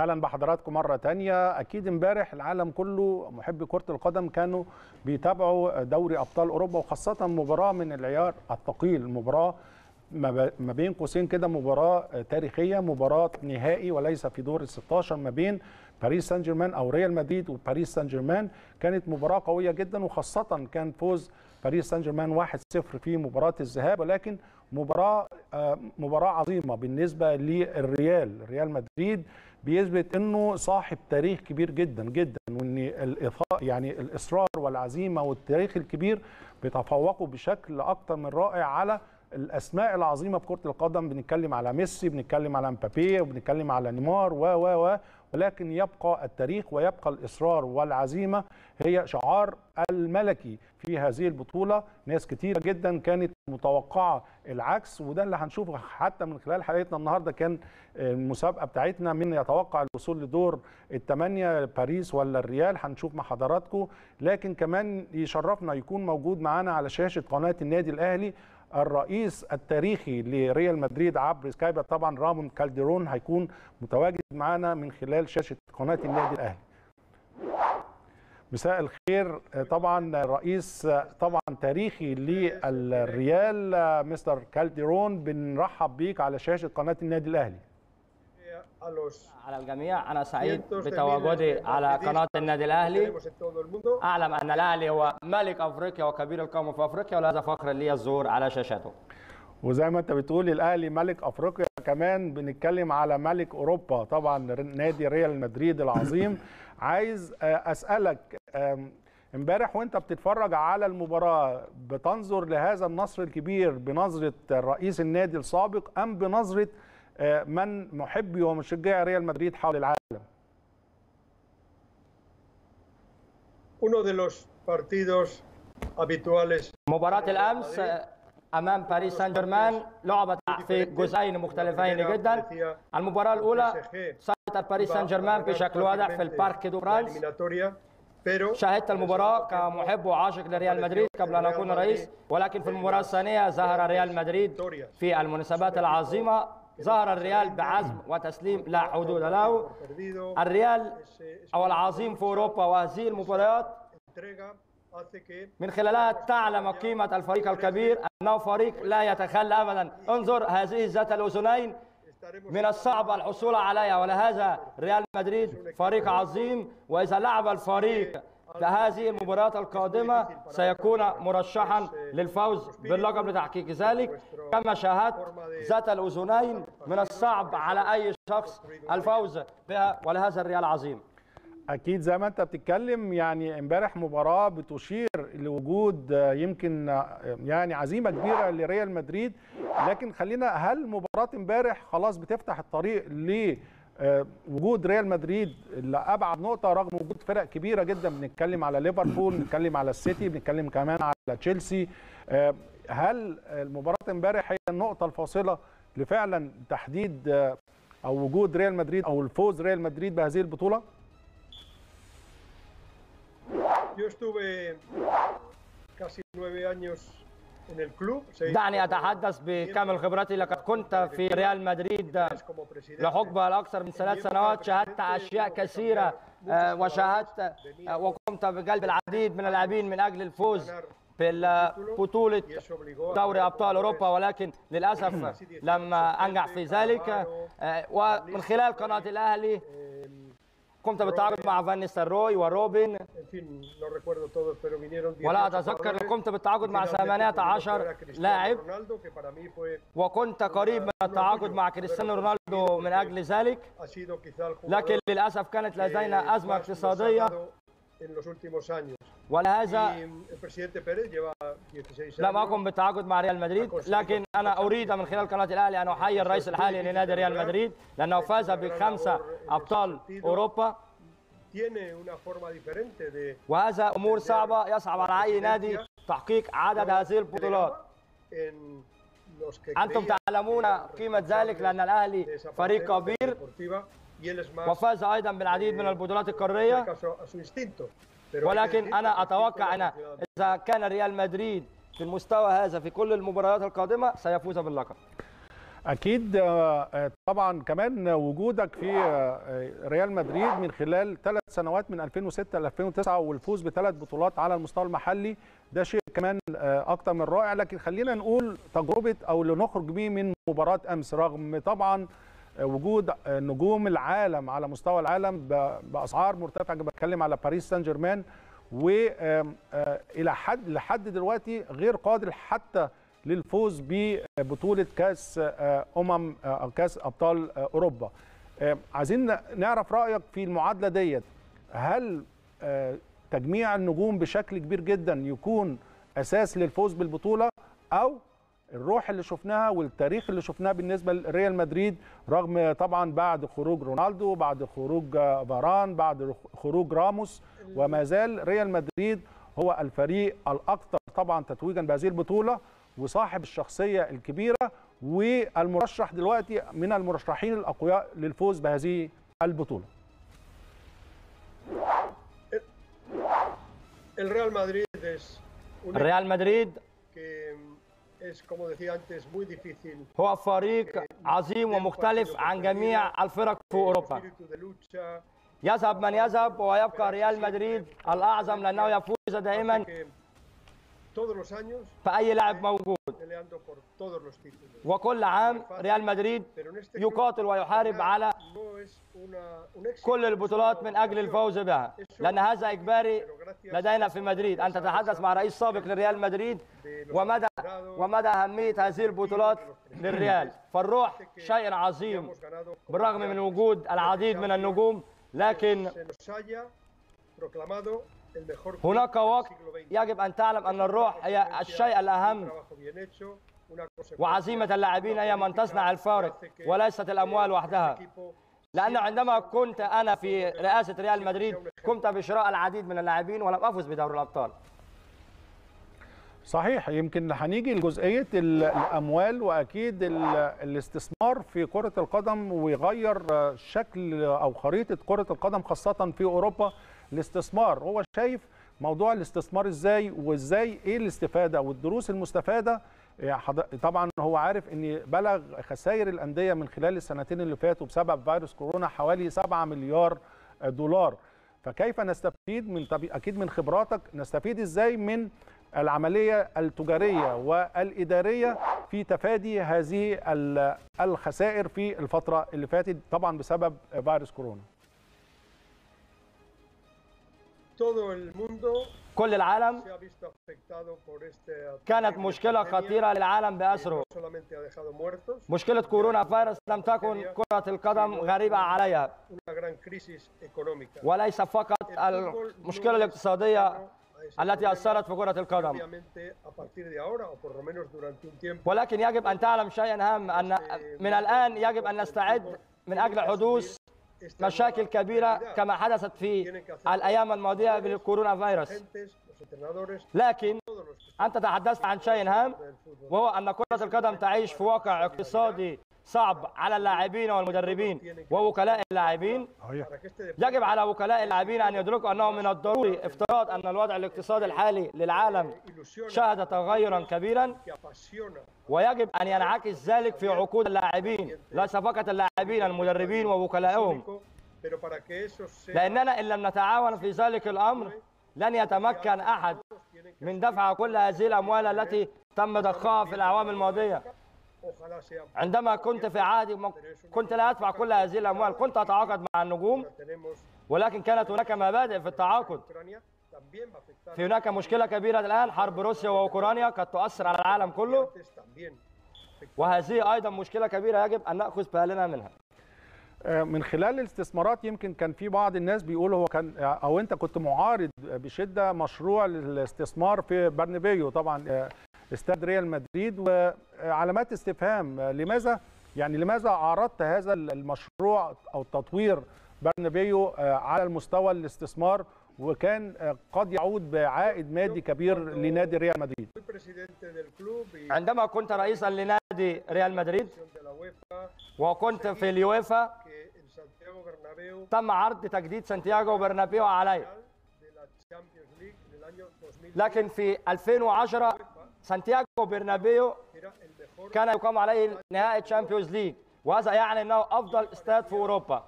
أهلا بحضراتكم مرة تانية. أكيد امبارح العالم كله محبي كرة القدم كانوا بيتابعوا دوري أبطال أوروبا وخاصة مباراة من العيار الثقيل مباراة ما بين قوسين كده مباراة تاريخية مباراة نهائي وليس في دور ال 16 ما بين باريس سان جيرمان أو ريال مدريد. وباريس سان جيرمان كانت مباراة قوية جدا وخاصة كان فوز باريس سان جيرمان 1-0 في مباراة الذهاب. ولكن مباراة مباراة عظيمة بالنسبة للريال. ريال مدريد بيثبت إنه صاحب تاريخ كبير جدا جدا وإن الاثاء يعني الإصرار والعزيمة والتاريخ الكبير بيتفوقوا بشكل أكتر من رائع على الأسماء العظيمة في كره القدم بنتكلم على ميسي بنتكلم على مبابي وبنتكلم على نيمار و و و. ولكن يبقى التاريخ ويبقى الإصرار والعزيمة هي شعار الملكي في هذه البطولة. ناس كتيرة جدا كانت متوقعة العكس وده اللي هنشوفه حتى من خلال حلقتنا النهارده. كان المسابقة بتاعتنا من يتوقع الوصول لدور الثمانيه باريس ولا الريال هنشوف مع حضراتكم. لكن كمان يشرفنا يكون موجود معانا على شاشة قناة النادي الأهلي. الرئيس التاريخي لريال مدريد عبر سكايب طبعا رامون كالديرون هيكون متواجد معنا من خلال شاشة قناة النادي الأهلي. مساء الخير. طبعا رئيس طبعا تاريخي للريال مستر كالديرون بنرحب بيك على شاشة قناة النادي الأهلي. على الجميع أنا سعيد بتواجدي على قناة النادي الأهلي أعلم أن الأهلي هو ملك أفريقيا وكبير القوم في أفريقيا ولهذا فخر لي الظهور على شاشته وزي ما انت بتقول الأهلي ملك أفريقيا كمان بنتكلم على ملك أوروبا طبعا نادي ريال مدريد العظيم. عايز أسألك امبارح وانت بتتفرج على المباراة بتنظر لهذا النصر الكبير بنظرة رئيس النادي السابق أم بنظرة من محبي ومشجعي ريال مدريد حول العالم. Uno de los partidos habituales. مباراة الأمس أمام باريس سان جيرمان لعبت في جزئين مختلفين جدا. المباراة الأولى سيطر باريس سان جيرمان بشكل واضح في البارك دي برانس. شاهدت المباراة كمحب وعاشق لريال مدريد قبل أن أكون رئيس. ولكن في المباراة الثانية ظهر ريال مدريد في المناسبات العظيمة. ظهر الريال بعزم وتسليم لا حدود له. الريال أو العظيم في أوروبا وهذه المباريات من خلالها تعلم قيمة الفريق الكبير أنه فريق لا يتخلى أبدا. انظر هذه ذات الأذنين من الصعب الحصول عليها ولهذا ريال مدريد فريق عظيم وإذا لعب الفريق في هذه المباريات القادمة سيكون مرشحا للفوز باللقب لتحقيق ذلك. كما شاهدت ذات الأذنين من الصعب على أي شخص الفوز بها ولهذا الريال عظيم. أكيد زي ما أنت بتتكلم يعني امبارح مباراة بتشير لوجود يمكن يعني عزيمة كبيرة لريال مدريد. لكن خلينا هل مباراة امبارح خلاص بتفتح الطريق ل وجود ريال مدريد لابعد نقطة رغم وجود فرق كبيرة جدا بنتكلم على ليفربول بنتكلم على السيتي بنتكلم كمان على تشيلسي. هل مباراه امبارح هي النقطة الفاصلة لفعلا تحديد أو وجود ريال مدريد أو الفوز ريال مدريد بهذه البطولة؟ Yo estuve casi nueve años en el club. دعني أتحدث بكامل خبرتي لقد كنت في ريال مدريد لحقبة لأكثر من ثلاث سنوات شاهدت أشياء كثيرة وشاهدت وقمت بقلب العديد من اللاعبين من أجل الفوز بطولة دوري أبطال أوروبا ولكن للأسف لم أنجح في ذلك ومن خلال قناة الأهلي قمت بالتعاقد مع فان نيستلروي وروبن. ولا أتذكر قمت بالتعاقد مع 18 لاعب. وكنت قريب من التعاقد مع كريستيانو رونالدو من أجل ذلك. لكن للأسف كانت لدينا ازمه اقتصاديه ولهذا لم اكن بالتعاقد مع ريال مدريد لكن أنا اريد من خلال قناه الاهلي ان احيي الرئيس الحالي لنادي ريال مدريد لأنه فاز بخمسه ابطال اوروبا وهذا امور صعبه يصعب على اي نادي تحقيق عدد هذه البطولات أنتم تعلمون قيمه ذلك لأن الاهلي فريق كبير وفاز أيضا بالعديد من البطولات القارية. ولكن أنا أتوقع أن إذا كان ريال مدريد في المستوى هذا في كل المباريات القادمة سيفوز باللقب. أكيد آه، آه، طبعا كمان وجودك في آه، ريال مدريد من خلال ثلاث سنوات من 2006 ل 2009 والفوز بثلاث بطولات على المستوى المحلي ده شيء كمان أكتر من رائع. لكن خلينا نقول تجربة أو اللي نخرج بيه من مباراة أمس رغم طبعا وجود آه، نجوم العالم على مستوى العالم بأسعار مرتفعة. بتكلم على باريس سان جيرمان والى حد لحد دلوقتي غير قادر حتى للفوز ببطولة كأس آه، أمم آه، كأس أبطال آه، أوروبا. آه، عايزين نعرف رأيك في المعادلة ديت. هل آه، تجميع النجوم بشكل كبير جدا يكون أساس للفوز بالبطولة أو الروح اللي شفناها والتاريخ اللي شفناه بالنسبة لريال مدريد رغم طبعا بعد خروج رونالدو بعد خروج آه، فاران بعد خروج راموس وما زال ريال مدريد هو الفريق الاكثر طبعا تتويجا بهذه البطوله وصاحب الشخصيه الكبيره والمرشح دلوقتي من المرشحين الاقوياء للفوز بهذه البطوله الريال مدريد equipo que es, como decía antes, muy difícil. هو فريق عظيم ومختلف عن جميع الفرق في lucha, يذهب من يذهب ويبقى ريال مدريد الأعظم لأنه يفوز دائما todos los años فأي لاعب موجود. وكل عام ريال مدريد يقاتل ويحارب على كل البطولات من أجل obligación. الفوز بها. لأن هذا إجباري لدينا في مدريد. أن تتحدث مع رئيس سابق لريال مدريد ومدى ومدى أهمية هذه البطولات للريال. فالروح شيء عظيم بالرغم من وجود العديد من النجوم لكن هناك وقت. يجب أن تعلم أن الروح هي الشيء consecuencia, وعزيمة اللاعبين هي من تصنع الفارق وليست الأموال وحدها. لأن عندما كنت أنا في رئاسة ريال مدريد قمت بشراء العديد من اللاعبين ولم أفز بدوري الأبطال. صحيح يمكن هنيجي لجزئية ال- الأموال وأكيد ال- الاستثمار في كرة القدم ويغير شكل أو خريطة كرة القدم خاصة في أوروبا. الاستثمار. هو شايف موضوع الاستثمار إزاي وازاي إيه الاستفادة والدروس المستفادة. طبعا هو عارف ان بلغ خسائر الأندية من خلال السنتين اللي فاتوا بسبب فيروس كورونا حوالي 7 مليار دولار. فكيف نستفيد من طب أكيد من خبراتك. نستفيد إزاي من العملية التجارية والإدارية في تفادي هذه ال- الخسائر في الفترة اللي فاتت طبعا بسبب فيروس كورونا. كل العالم كانت مشكلة خطيرة للعالم بأسره. مشكلة كورونا فيروس لم تكن كرة القدم غريبة عليها. وليس فقط المشكلة الاقتصادية التي أثرت في كرة القدم. ولكن يجب أن تعلم شيئا هام أن من الآن يجب أن نستعد من أجل حدوث مشاكل كبيرة. كما حدثت في الأيام الماضية بالكورونا فيروس لكن أنت تحدثت عن شيء هام. وهو أن كرة القدم تعيش في واقع اقتصادي صعب على اللاعبين والمدربين ووكلاء اللاعبين. يجب على وكلاء اللاعبين أن يدركوا أنه من الضروري افتراض أن الوضع الاقتصادي الحالي للعالم شهد تغيرا كبيرا. ويجب أن ينعكس ذلك في عقود اللاعبين ليس فقط اللاعبين المدربين ووكلائهم. لأننا إن لم نتعاون في ذلك الأمر لن يتمكن أحد من دفع كل هذه الأموال التي تم ضخها في الأعوام الماضية. عندما كنت في عهدي كنت لا أدفع كل هذه الأموال كنت أتعاقد مع النجوم ولكن كانت هناك مبادئ في التعاقد. في هناك مشكلة كبيرة الآن حرب روسيا وأوكرانيا قد تؤثر على العالم كله. وهذه أيضا مشكلة كبيرة يجب أن نأخذ بالنا منها. آه، من خلال الاستثمارات يمكن كان في بعض الناس بيقولوا هو كان أو أنت كنت معارض بشدة مشروع الاستثمار في برنابيو طبعا آه، استاد ريال مدريد. وعلامات استفهام لماذا؟ يعني لماذا عارضت هذا المشروع أو تطوير برنابيو آه، على المستوى الاستثمار وكان آه، قد يعود بعائد مادي كبير لنادي ريال مدريد؟ عندما كنت رئيسا لنادي ريال مدريد وكنت في Bernabéu تم عرض تجديد سانتياغو برنابيو علي de la Champions League en el año 2000 لكن في 2010 سانتياغو برنابيو كان يقام عليه نهائي Champions League وهذا يعني إنه أفضل استاد في أوروبا.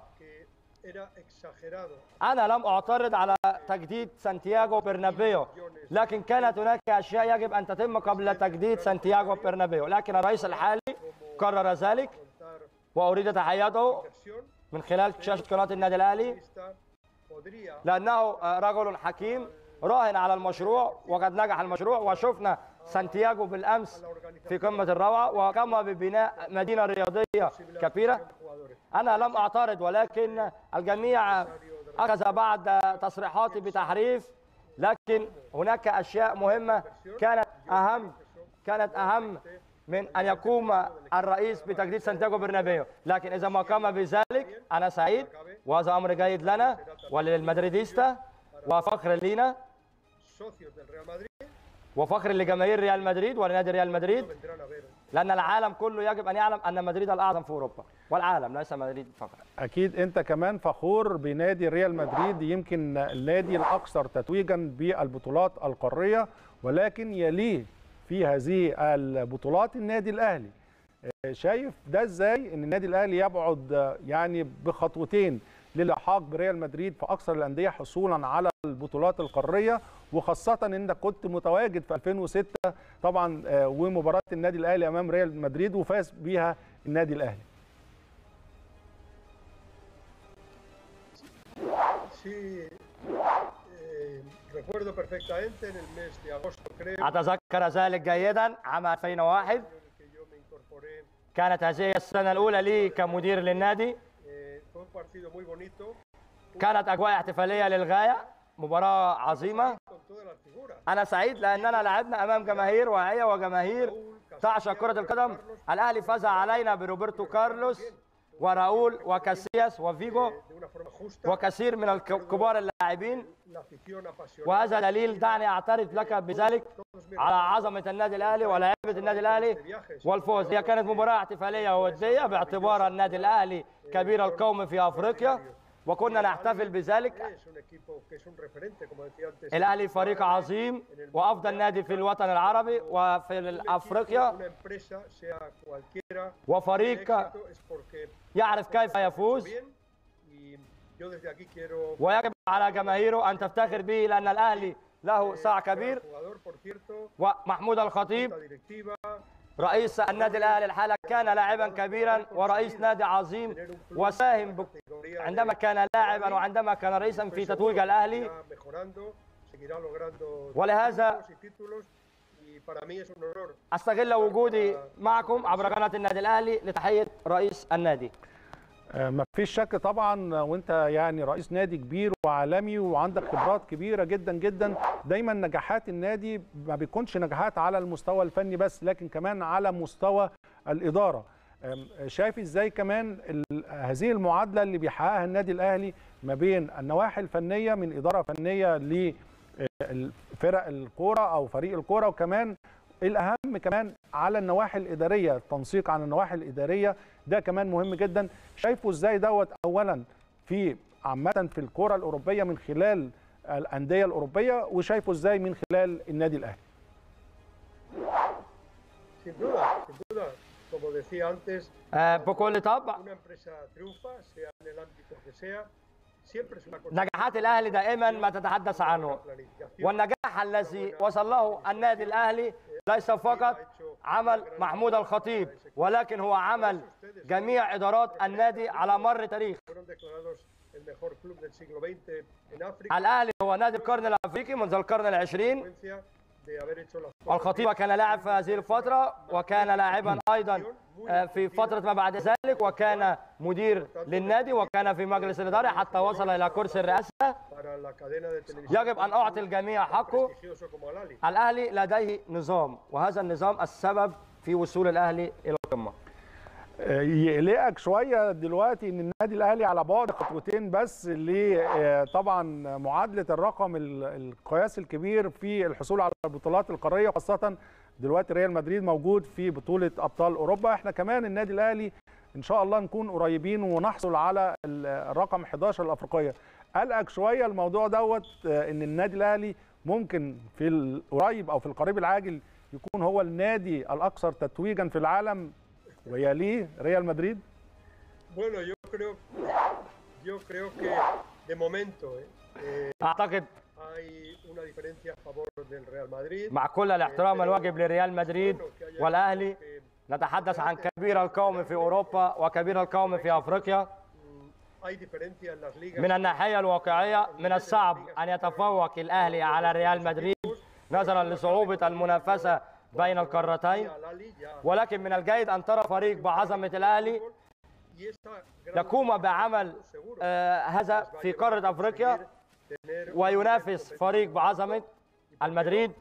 أنا لم أعترض على تجديد سانتياغو برنابيو لكن كانت هناك أشياء يجب أن تتم قبل تجديد سانتياغو برنابيو لكن الرئيس الحالي قرر ذلك وأريد تحيته من خلال شاشة قناة النادي الأهلي. لأنه رجل حكيم راهن على المشروع وقد نجح المشروع وشفنا سانتياغو بالأمس في قمة الروعة وقام ببناء مدينة رياضية كبيرة. أنا لم أعترض ولكن الجميع أخذ بعد تصريحاتي بتحريف. لكن هناك أشياء مهمة كانت أهم كانت أهم من أن يقوم الرئيس بتجديد سانتياغو برنابيو. لكن إذا ما قام بذلك أنا سعيد وهذا أمر جيد لنا وللمدريديستا وفخر لينا. وفخر لجماهير ريال مدريد ولنادي ريال مدريد لأن العالم كله يجب أن يعلم أن مدريد الأعظم في أوروبا والعالم ليس مدريد فقط. أكيد أنت كمان فخور بنادي ريال مدريد يمكن النادي الاكثر تتويجا بالبطولات القارية ولكن يليه في هذه البطولات النادي الأهلي. شايف ده إزاي؟ إن النادي الأهلي يبعد يعني بخطوتين. للحاق بريال مدريد في أكثر الأندية حصولا على البطولات القارية وخاصة انك كنت متواجد في 2006 طبعا ومباراة النادي الأهلي أمام ريال مدريد وفاز بيها النادي الأهلي. أتذكر ذلك جيدا عام 2001 كانت هذه السنة الأولى لي كمدير للنادي. كانت أجواء احتفالية للغاية مباراة عظيمة. أنا سعيد لأننا لعبنا أمام جماهير واعية وجماهير تعشق كرة القدم. الأهلي فاز علينا بروبرتو كارلوس. وراؤول وكاسياس وفيجو وكثير من كبار اللاعبين. وهذا دليل دعني أعترف لك بذلك على عظمة النادي الأهلي ولاعيبة النادي الأهلي والفوز. هي كانت مباراة احتفالية ودية باعتبار النادي الأهلي كبير القوم في أفريقيا. وكنا نحتفل بذلك. الاهلي فريق عظيم وأفضل نادي في الوطن العربي وفي أفريقيا. وفريق يعرف كيف يفوز. ويجب على جماهيره أن تفتخر به لأن الأهلي له ساع كبير. ومحمود الخطيب رئيس النادي الأهلي الحالة كان لاعبا كبيرا ورئيس نادي عظيم وساهم. عندما كان لاعبا وعندما كان رئيسا في تتويج الأهلي. ولهذا أستغل وجودي معكم عبر قناة النادي الأهلي لتحية رئيس النادي. ما فيش شك طبعا وأنت يعني رئيس نادي كبير وعالمي وعندك خبرات كبيرة جدا جدا. دايما نجاحات النادي ما بيكونش نجاحات على المستوى الفني بس لكن كمان على مستوى الإدارة. شايف إزاي كمان هذه المعادلة اللي بيحققها النادي الأهلي ما بين النواحي الفنية من إدارة فنية لفرق الكورة أو فريق الكورة وكمان الأهم كمان على النواحي الإدارية التنسيق عن النواحي الإدارية ده كمان مهم جدا. شايفه إزاي دوت؟ اولا في عامة في الكره الأوروبية من خلال الأندية الأوروبية وشايفه إزاي من خلال النادي الأهلي. بكل طبع نجاحات الأهلي دائما ما تتحدث عنه. والنجاح الذي وصل له النادي الأهلي ليس فقط عمل محمود الخطيب ولكن هو عمل جميع إدارات النادي على مر تاريخ. الأهلي هو نادي القرن الأفريقي منذ القرن العشرين. Las والخطيب كان لاعب في هذه الفترة وكان لاعبا أيضا آه، في فترة ما بعد ذلك وكان مدير للنادي وكان في مجلس الإدارة حتى وصل إلى كرسي الرئاسة. يجب أن أعطي الجميع حقه. الأهلي لديه نظام وهذا النظام السبب في وصول الأهلي إلى القمة. يقلقك شوية دلوقتي إن النادي الأهلي على بعد خطوتين بس ل طبعا معادلة الرقم ال- القياس الكبير في الحصول على البطولات القارية خاصة دلوقتي ريال مدريد موجود في بطولة أبطال أوروبا. إحنا كمان النادي الأهلي إن شاء الله نكون قريبين ونحصل على ال- الرقم 11 الأفريقية. قلقك شوية الموضوع دوت آه، إن النادي الأهلي ممكن في القريب أو في القريب العاجل يكون هو النادي الأكثر تتويجا في العالم ويليه ريال مدريد Bueno, yo creo, yo creo que de momento eh, أعتقد hay una diferencia a favor del Real Madrid. مع كل الاحترام الواجب لريال مدريد والأهلي نتحدث عن كبير القوم في أوروبا وكبير القوم في las ligas. من الناحية الواقعية من الصعب أن يتفوق الأهلي على ريال مدريد نظرا لصعوبة المنافسة بين القارتين. ولكن من الجيد أن ترى فريق بعظمة الأهلي y esa gran يقوم بعمل آه، هذا في قارة أفريقيا tener وينافس فريق بعظمة المدريد.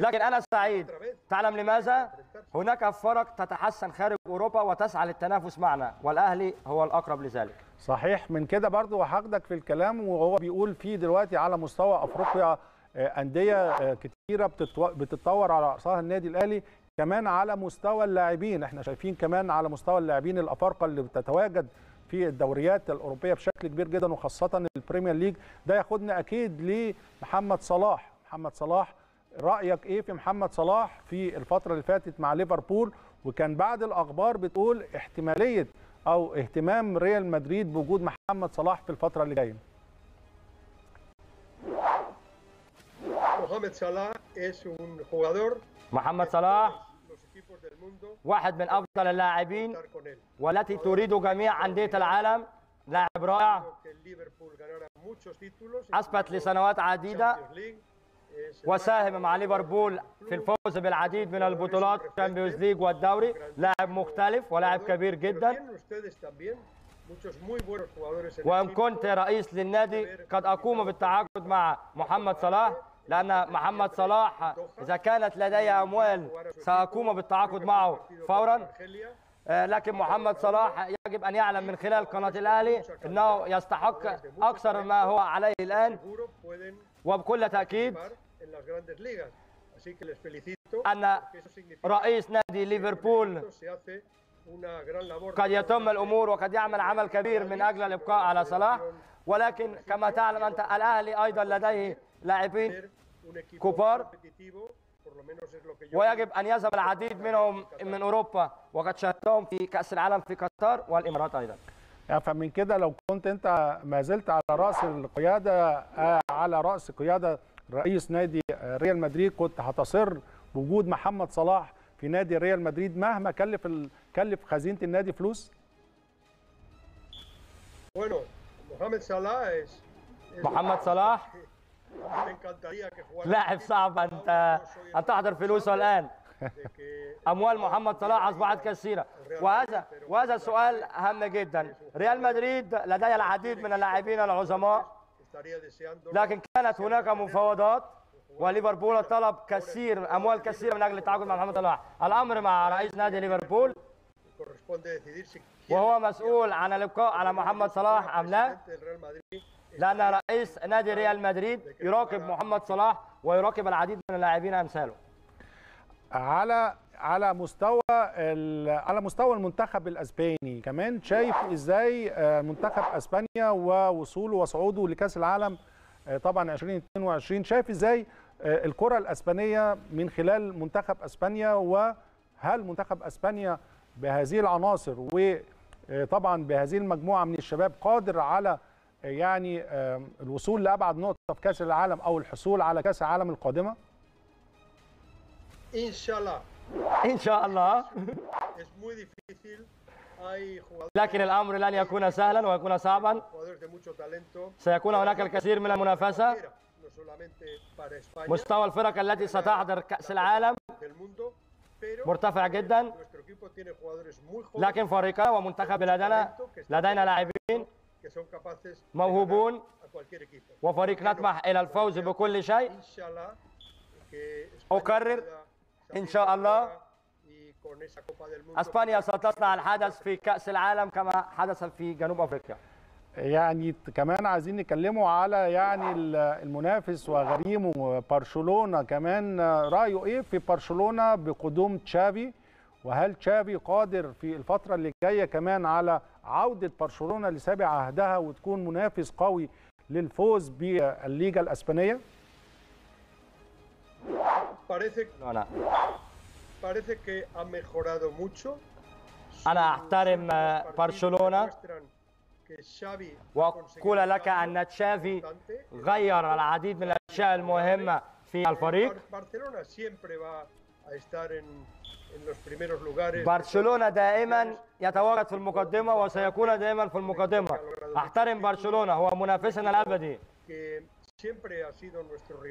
لكن أنا سعيد. تعلم لماذا؟ هناك فرق تتحسن خارج أوروبا وتسعى للتنافس معنا والأهلي هو الأقرب لذلك. صحيح من كده برضو هاخدك في الكلام وهو بيقول في دلوقتي على مستوى أفريقيا آه، أندية آه، كتيرة بتتطور على رأسها النادي الأهلي كمان على مستوى اللاعبين. إحنا شايفين كمان على مستوى اللاعبين الأفارقة اللي بتتواجد في الدوريات الأوروبية بشكل كبير جدا وخاصة ال Premier League. ده ياخدنا أكيد لمحمد صلاح. محمد صلاح رأيك إيه في محمد صلاح في الفترة اللي فاتت مع ليفربول؟ وكان بعد الأخبار بتقول احتمالية أو اهتمام ريال مدريد بوجود محمد صلاح في الفترة اللي جاية. Mohamed Salah es un jugador محمد صلاح واحد من أفضل اللاعبين. والتي تريد جميع أندية العالم لاعب رائع. أثبت لسنوات عديدة وساهم مع ليفربول في الفوز بالعديد من البطولات ال Champions League والدوري لاعب مختلف ولاعب كبير جدا وإن. كنت رئيس للنادي قد أقوم بالتعاقد مع محمد صلاح لأن محمد صلاح إذا كانت لدي أموال سأقوم بالتعاقد معه فورا آه، لكن محمد صلاح يجب أن يعلم من خلال قناة الأهلي إنه يستحق أكثر ما هو عليه pueden وبكل eso significa رئيس نادي ليفربول. قد يتم الأمور وقد يعمل عمل كبير من أجل الإبقاء على صلاح ولكن كما تعلم أنت الأهلي أيضا لديه لاعبين كبار. ويجب أن يذهب العديد منهم من أوروبا وقد شاهدتهم في كأس العالم في قطر والإمارات أيضا يعني فمن كده لو كنت أنت ما زلت على رأس القيادة آه، على رأس قيادة رئيس نادي آه، ريال مدريد كنت هتصر بوجود محمد صلاح في نادي ريال مدريد مهما كلف ال... كلف خزينة النادي فلوس es. es- محمد صلاح لاعب صعب انت ان تحضر فلوسه الآن. أموال محمد صلاح أصبحت كثيرة. وهذا وهذا سؤال هام جدا. ريال مدريد لديه العديد من اللاعبين العظماء. لكن كانت هناك مفاوضات وليفربول طلب كثير أموال كثيرة من أجل التعاقد مع محمد صلاح. الأمر مع رئيس نادي ليفربول وهو مسؤول عن الابقاء على محمد صلاح أم لا؟ لأن رئيس نادي ريال مدريد يراقب محمد صلاح ويراقب العديد من اللاعبين أمثاله. على على مستوى على مستوى المنتخب الأسباني كمان شايف إزاي آه، منتخب أسبانيا ووصوله وصعوده لكأس العالم آه، طبعا 2022 شايف إزاي آه، الكرة الأسبانية من خلال منتخب أسبانيا وهل منتخب أسبانيا بهذه العناصر وطبعا بهذه المجموعة من الشباب قادر على يعني الوصول لأبعد نقطة في كأس العالم أو الحصول على كأس العالم القادمة؟ إن شاء الله. difícil. Hay jugadores, لكن الأمر لن يكون سهلا ويكون صعبا. سيكون هناك الكثير من المنافسة. مستوى الفرق التي ستحضر كأس العالم مرتفع جدا. لكن فريقنا ومنتخب بلدنا لدينا لاعبين. Que son capaces موهوبون. وفريق نطمح إلى الفوز بكل شيء أكرر إن شاء الله اسبانيا ستصنع الحدث في كاس العالم كما حدث في جنوب افريقيا يعني كمان عايزين نتكلموا على يعني ال- المنافس وغريمه برشلونة. كمان رأيه إيه في برشلونة بقدوم تشافي؟ وهل تشافي قادر في الفترة اللي جاية كمان على عودة برشلونة لسابع عهدها وتكون منافس قوي للفوز بالليجا الإسبانية parece, برشلونة parece que ha mejorado mucho. أنا أحترم آه، برشلونة وأقول لك أن تشافي. غير العديد من الأشياء المهمة في الفريق برشلونة دائما يتواجد في المقدمة وسيكون دائما في المقدمة أحترم برشلونة هو منافسنا الأبدي.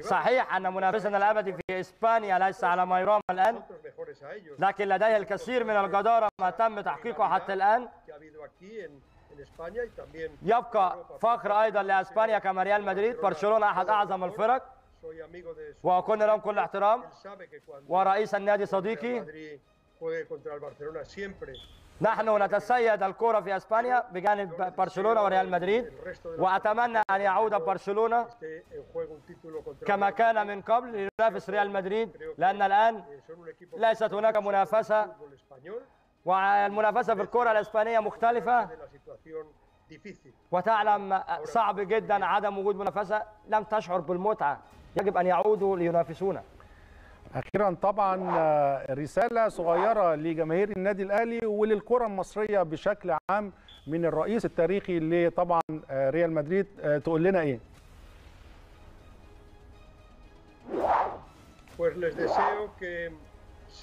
صحيح أن منافسنا الأبدي في إسبانيا ليس على ما يرام الآن. لكن لديه الكثير من الجدارة ما تم تحقيقه حتى الآن يبقى. فخر أيضا لأسبانيا كما ريال مدريد برشلونة أحد أعظم الفرق وأكون لهم كل احترام. ورئيس النادي صديقي. نحن نتسيد الكرة في إسبانيا بجانب برشلونة وريال مدريد. وأتمنى أن يعود برشلونة كما كان من قبل لينافس ريال مدريد. لأن الآن ليست هناك منافسة. والمنافسة في الكرة الإسبانية مختلفة. وتعلم صعب جدا عدم وجود منافسة. لم تشعر بالمتعة. يجب أن يعودوا لينافسونا. أخيرا طبعا آه، رسالة صغيرة لجماهير النادي الأهلي وللكرة المصرية بشكل عام من الرئيس التاريخي لطبعا آه، ريال مدريد. آه، تقول لنا إيه؟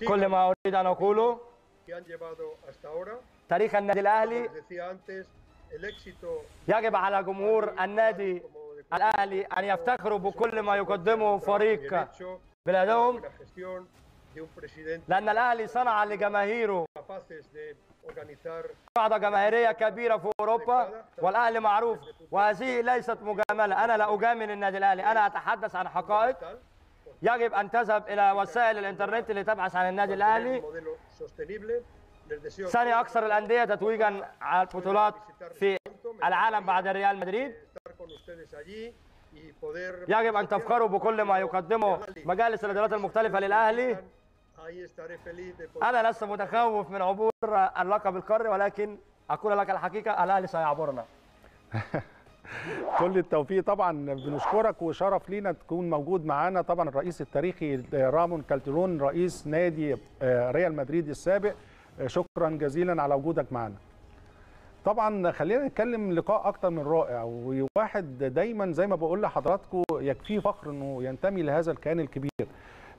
كل ما أريد أن أقوله. تاريخ النادي الأهلي يجب على جمهور النادي الاهلي ان يفتخروا بكل ما يقدمه فريق بلادهم لأن الاهلي صنع لجماهيره قاعدة جماهيرية كبيرة في أوروبا والاهلي معروف وهذه ليست مجاملة. أنا لا أجامل النادي الاهلي أنا أتحدث عن حقائق يجب أن تذهب إلى وسائل الإنترنت اللي تبحث عن النادي deseo ثاني أكثر الأندية تتويجا على البطولات في العالم بعد ريال مدريد. Con ustedes allí y poder يجب ان تفخروا بكل ما يقدمه مجالس الادارات المختلفه للاهلي أنا لست متخوف من عبور اللقب القاري ولكن أقول لك الحقيقة الاهلي سيعبرنا كل التوفيق طبعا بنشكرك وشرف لينا تكون موجود معانا. طبعا الرئيس التاريخي رامون كالترون رئيس نادي آه، ريال مدريد السابق. آه، شكرا جزيلا على وجودك معنا طبعا خلينا نتكلم لقاء أكتر من رائع وواحد دايما زي ما بقول لحضراتكم يكفيه فخر إنه ينتمي لهذا الكيان الكبير.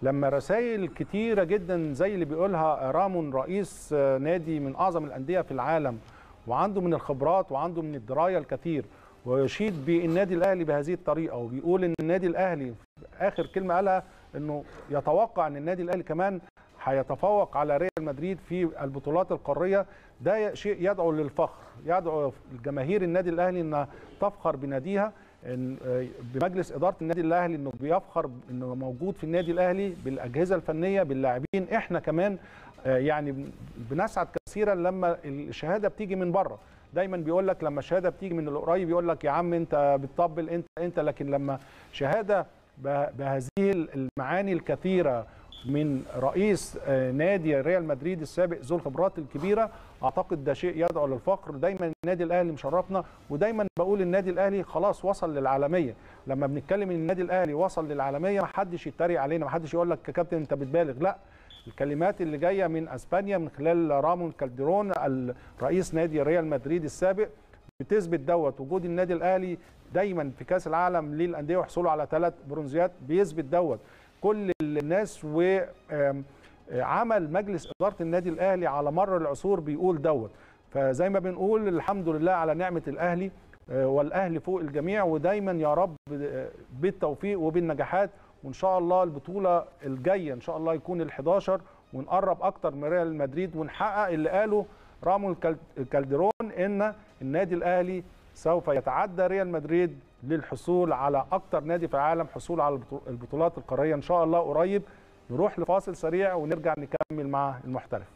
لما رسائل كتيرة جدا زي اللي بيقولها رامون رئيس نادي من أعظم الأندية في العالم وعنده من الخبرات وعنده من الدراية الكثير ويشيد بالنادي الأهلي بهذه الطريقة وبيقول إن النادي الأهلي آخر كلمة قالها إنه يتوقع إن النادي الأهلي كمان هيتفوق على ريال مدريد في البطولات القارية. ده شيء يدعو للفخر يدعو الجماهير النادي الأهلي إنها تفخر بناديها إن بمجلس إدارة النادي الأهلي إنه بيفخر إنه موجود في النادي الأهلي بالأجهزة الفنية باللاعبين. إحنا كمان آه، يعني بنسعد كثيرا لما الشهادة بتيجي من بره. دايما بيقول لك لما الشهادة بتيجي من القريب يقول لك يا عم أنت بتطبل أنت أنت. لكن لما شهادة به- بهذه المعاني الكثيرة من رئيس آه، نادي ريال مدريد السابق ذو الخبرات الكبيرة. أعتقد ده شيء يدعو للفخر دايما النادي الأهلي مشرفنا ودايما بقول النادي الأهلي خلاص وصل للعالمية. لما بنتكلم إن النادي الأهلي وصل للعالمية ما حدش يتريق علينا ما حدش يقول لك يا كابتن أنت بتبالغ. لا الكلمات اللي جاية من أسبانيا من خلال رامون كالديرون رئيس نادي ريال مدريد السابق بتثبت دوت. وجود النادي الأهلي دايما في كأس العالم للأندية وحصوله على ثلاث برونزيات بيثبت دوت. كل الناس وعمل مجلس إدارة النادي الأهلي على مر العصور بيقول دوت. فزي ما بنقول الحمد لله على نعمة الأهلي آه، والأهلي فوق الجميع ودايما يا رب آه، بالتوفيق وبالنجاحات. وإن شاء الله البطولة الجاية إن شاء الله يكون ال11 ونقرب أكتر من ريال مدريد ونحقق اللي قاله رامون كال- كالديرون إن النادي الأهلي سوف يتعدى ريال مدريد للحصول على أكتر نادي في العالم حصول على البطو- البطولات القارية إن شاء الله قريب. نروح لفاصل سريع ونرجع نكمل مع المحترف.